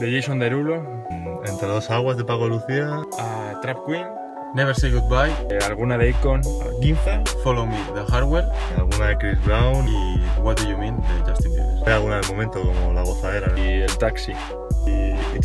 de Jason Derulo, mm, Entre dos aguas de Paco Lucía. a Trap Queen, Never Say Goodbye, eh, alguna de Icon Ginza, Follow Me de Hardware Alguna de Chris Brown. y What Do You Mean de Justin Bieber. Alguna del momento como La Gozadera. y el taxi, y, y